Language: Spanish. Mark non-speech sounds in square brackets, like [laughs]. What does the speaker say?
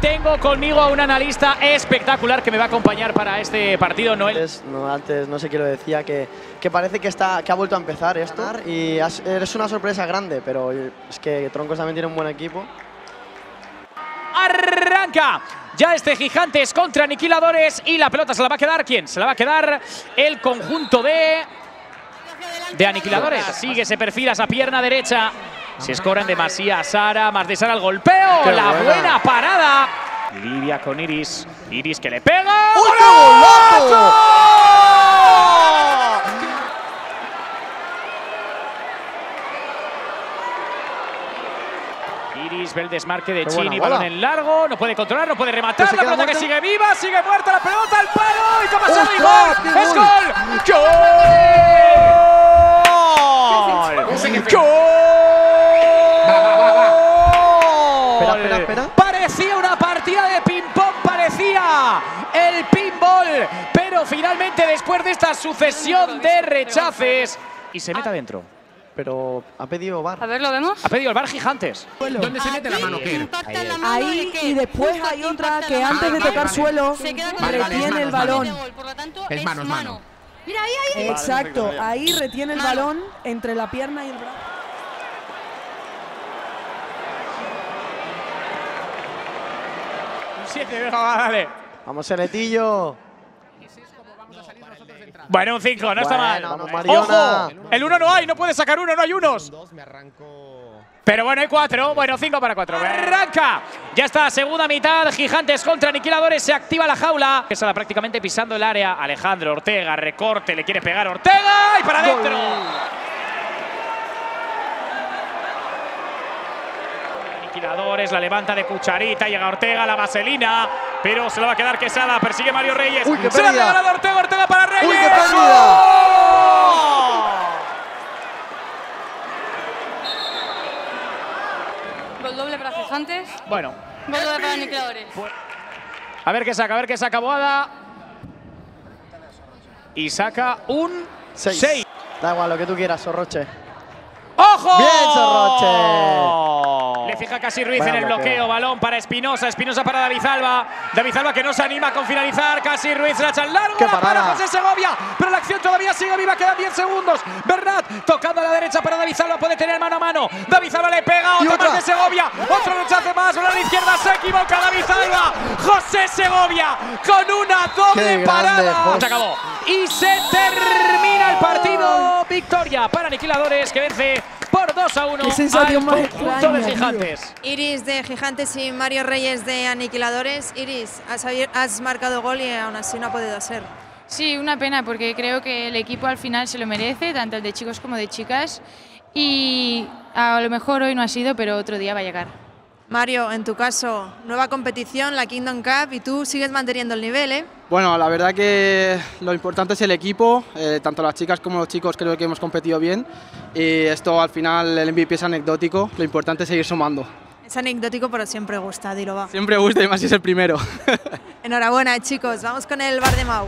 tengo conmigo a un analista espectacular que me va a acompañar para este partido, Noel. Antes no, antes, no sé quién lo decía, que, que parece que, está, que ha vuelto a empezar esto. Y eres una sorpresa grande, pero es que Troncos también tiene un buen equipo. Arranca ya este Gigantes contra Aniquiladores y la pelota se la va a quedar ¿quién? Se la va a quedar el conjunto de de Aniquiladores. Sigue, se perfila esa pierna derecha. Se escora en demasía Sara, más de Sara el golpeo. Qué la buena. buena parada. Lidia con Iris. Iris que le pega. ¡Uy, qué ¡Golazo! Iris ve el desmarque de Qué Chini, balón en largo, no puede controlar, no puede rematar, la pelota que sigue viva, sigue muerta la pelota, el palo, y toma Sara y ¡Ostras, gol, es gol! gol. Espera, espera, espera. Parecía una partida de ping-pong, parecía el pinball, pero finalmente después de esta sucesión de rechaces y se mete adentro. Pero ha pedido bar. A ver, ¿lo vemos? Ha pedido el bar gigantes. ¿Dónde se mete la mano? Ahí y después hay otra que antes de tocar vale. suelo retiene el balón. Es mano, es mano. Mira, ahí, ahí. Exacto, ahí retiene el balón entre la pierna y el brazo. 7, venga, va, dale. Vamos, Enetillo. Bueno, un 5, no está mal. ¡Ojo! El 1 no hay, no puede sacar uno, no hay unos. Pero bueno, hay cuatro. Bueno, cinco para cuatro. Arranca. Ya está, segunda mitad. Gigantes contra aniquiladores. Se activa la jaula. Esa prácticamente pisando el área. Alejandro Ortega, recorte, le quiere pegar Ortega. Y para adentro. La levanta de cucharita. Llega Ortega, la vaselina. Pero se lo va a quedar Quesada. Persigue Mario Reyes. Uy, qué se la ha regalado Ortega, Ortega para Reyes. Uy, qué pérdida. Gol doble para Gigantes. Bueno, Gol doble para Aniquiladores. A ver qué saca, a ver qué saca Boada. Y saca un Seis. 6. Da igual, lo que tú quieras, Sorroche. ¡Ojo! Bien, Sorroche. Fija casi Ruiz Vaya en el bloqueo. bloqueo. Balón para Espinosa. Espinosa para David Alba. David Alba que no se anima con finalizar. Casi Ruiz la echa al largo. ¡Qué La para! José Segovia. Pero la acción todavía sigue viva. Quedan 10 segundos. Bernat tocando a la derecha para David Alba. Puede tener mano a mano. David Alba le pega. Otra otra. más de Segovia. Otro rechace más. Balón a la izquierda. Se equivoca David Alba. José Segovia con una doble parada. Se acabó. Y se termina el partido. Victoria para Aniquiladores que vence por 2 a 1 Qué sensación más extraña, de tío. Gigantes. Iris de Gigantes y Mario Reyes de Aniquiladores. Iris, has, marcado gol y aún así no ha podido ser. Sí, una pena porque creo que el equipo al final se lo merece, tanto el de chicos como de chicas. Y a lo mejor hoy no ha sido, pero otro día va a llegar. Mario, en tu caso, nueva competición, la Kingdom Cup, y tú sigues manteniendo el nivel, ¿eh? Bueno, la verdad que lo importante es el equipo, eh, tanto las chicas como los chicos creo que hemos competido bien y esto al final el MVP es anecdótico, lo importante es seguir sumando. Es anecdótico, pero siempre gusta, dilo va. Siempre gusta y más si es el primero. [laughs] Enhorabuena, chicos. Vamos con el bar de Mau.